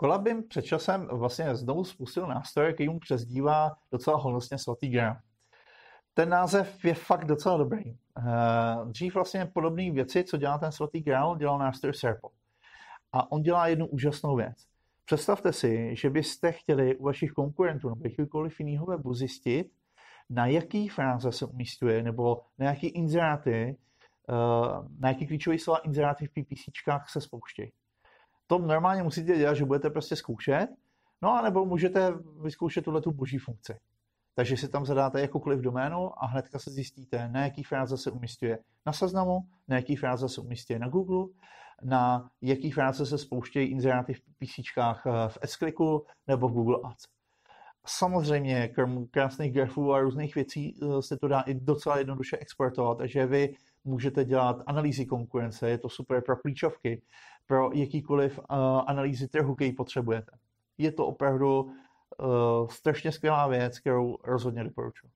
Kolabim před časem vlastně znovu spustil nástroj, který mu přezdívá docela honosně svatý grám. Ten název je fakt docela dobrý. Dřív vlastně podobné věci, co dělá ten svatý grál, dělal nástroj Serpo. A on dělá jednu úžasnou věc. Představte si, že byste chtěli u vašich konkurentů nebo jakýkoliv jiného webu zjistit, na jaký fráze se umístuje, nebo na jaký inzeráty, eh, na jaký klíčové slova inzeráty v PPCčkách se spouštějí. To normálně musíte dělat, že budete prostě zkoušet, no a nebo můžete vyzkoušet tuhle tu boží funkci. Takže si tam zadáte jakoukoliv doménu a hnedka se zjistíte, na jaký fráze se umístuje na seznamu, na jaký fráze se umístuje na Google, na jaký fráze se spouštějí inzeráty v písíčkách eh, v s nebo v Google Ads. Samozřejmě, krom krásných grafů a různých věcí eh, se to dá i docela jednoduše exportovat, takže vy můžete dělat analýzy konkurence, je to super pro klíčovky, pro jakýkoliv uh, analýzy trhu, který potřebujete. Je to opravdu uh, strašně skvělá věc, kterou rozhodně doporučuji.